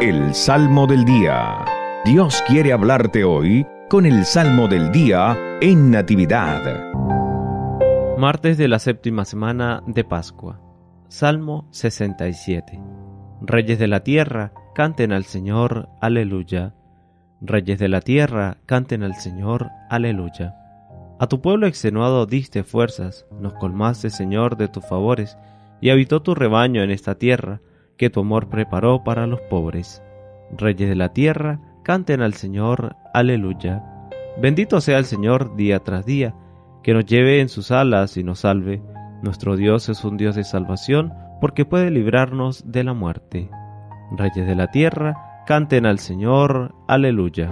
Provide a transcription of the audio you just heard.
El Salmo del Día. Dios quiere hablarte hoy con el Salmo del Día en Natividad. Martes de la séptima semana de Pascua. Salmo 67. Reyes de la tierra, canten al Señor, aleluya. Reyes de la tierra, canten al Señor, aleluya. A tu pueblo extenuado diste fuerzas, nos colmaste, Señor, de tus favores, y habitó tu rebaño en esta tierra, que tu amor preparó para los pobres. Reyes de la tierra, canten al Señor, aleluya. Bendito sea el Señor día tras día, que nos lleve en sus alas y nos salve. Nuestro Dios es un Dios de salvación, porque puede librarnos de la muerte. Reyes de la tierra, canten al Señor, aleluya.